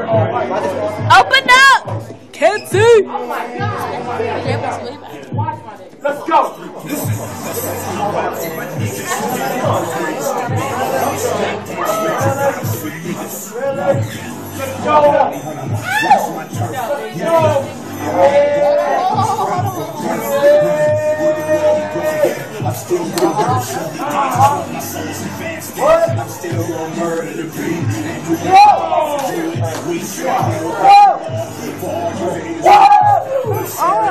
Open up! Can't see! Let's go. Let's go. I'm still gonna show you my soul's advanced. I'm still gonna murder the beat we swallow. So?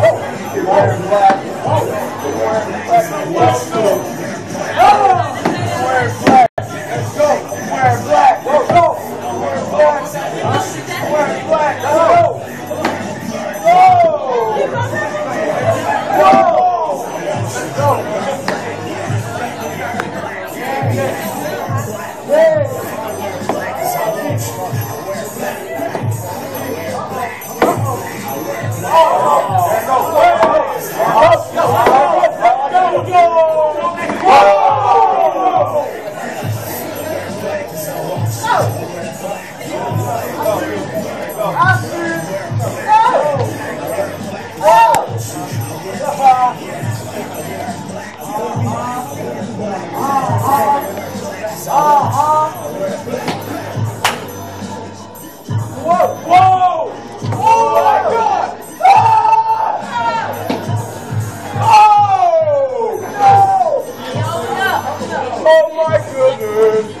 All you is my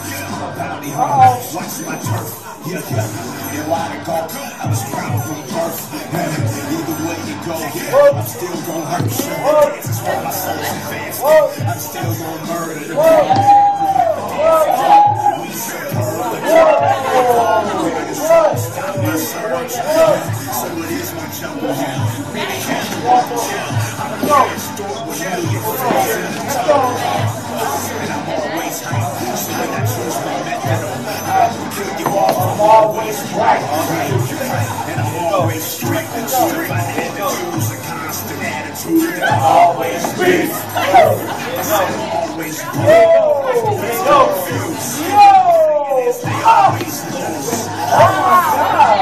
Billy Castro. Watch my turf. Yeah, yeah. And why to go? I was proud from birth. Either way you go, I'm still gonna hurt you. This is why my soul's advanced. I'm still gonna murder the Stop my search. So it is my jungle. Always right. And I'm always straight. The truth I had to choose a constant attitude. And I'm always beef. I'm always beef. Confused. They always lose. Oh my God.